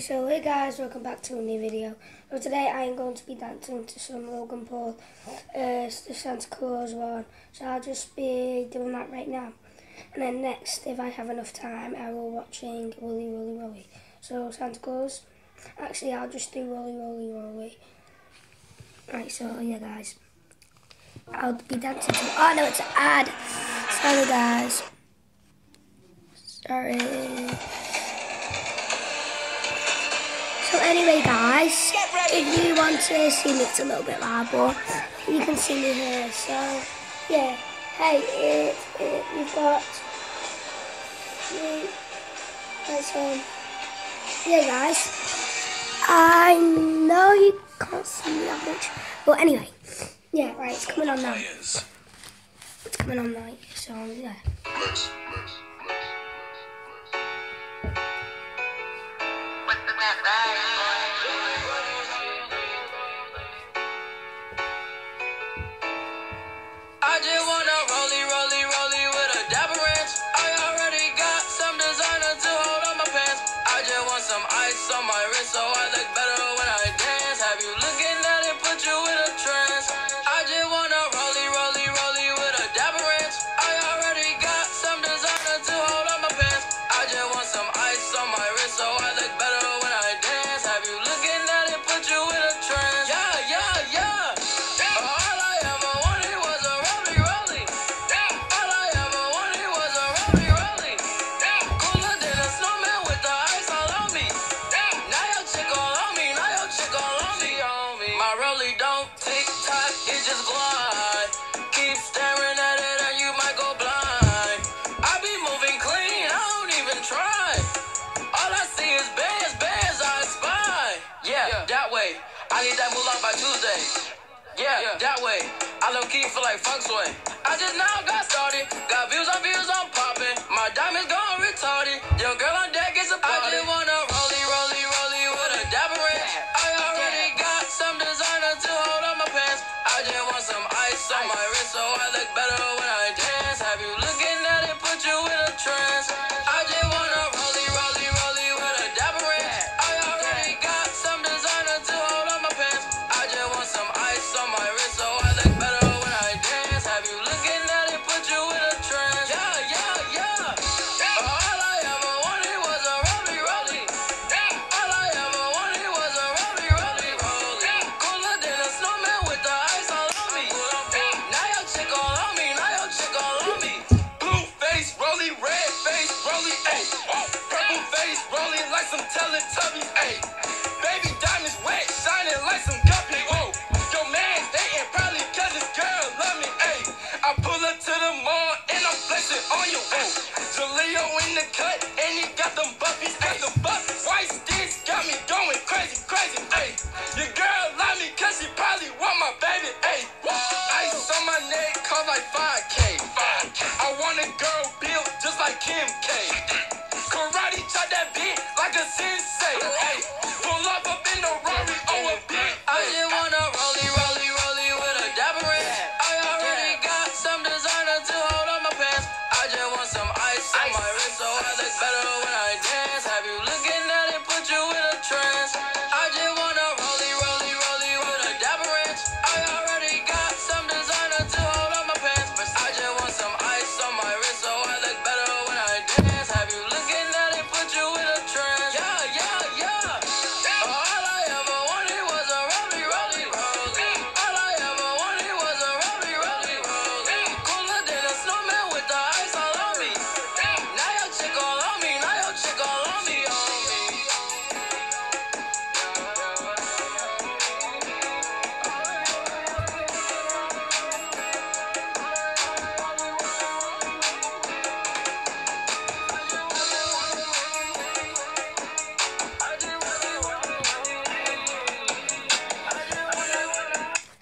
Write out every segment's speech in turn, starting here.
So hey guys, welcome back to a new video. So today I am going to be dancing to some Logan Paul, uh, the Santa Claus one. So I'll just be doing that right now. And then next, if I have enough time, I will watching Woolly Woolly Woolly. So Santa Claus, actually I'll just do Woolly Woolly Woolly. Right, so yeah guys. I'll be dancing to, oh no, it's an ad. Sorry guys. Sorry. Anyway guys, if you want to see me, it's a little bit loud, but you can see me here. So yeah, hey, it, it, you've got me. um, yeah guys, I know you can't see me that much, but anyway, yeah, right, it's coming on now. It's coming on now, so yeah. I need that moolah by Tuesday. Yeah, yeah, that way. I low key feel like fuck sway. I just now got started. Got views on views, I'm popping. My diamonds gone retarded. Your girl on deck is a party. I just wanna rollie, rollie, rollie with a dapper red. I already got some designer to hold on my pants. I just want some ice on my wrist so I look better when I Karate that beat like a sensei. Ay, pull up up in the Rari, oh a big. I just wanna rollie, rollie, rollie with a dapper red. I already got some designer to hold on my pants. I just want some ice on my wrist so I look better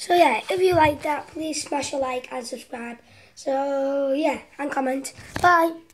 So yeah, if you like that, please smash a like and subscribe. So yeah, and comment. Bye.